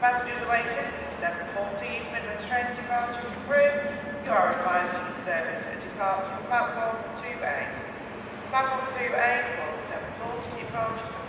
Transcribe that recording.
Passengers awaiting 740 East Midlands train departure from Crewe, you are advised of the service and depart from platform 2A. Platform 2A for the 740 departure from